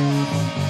Música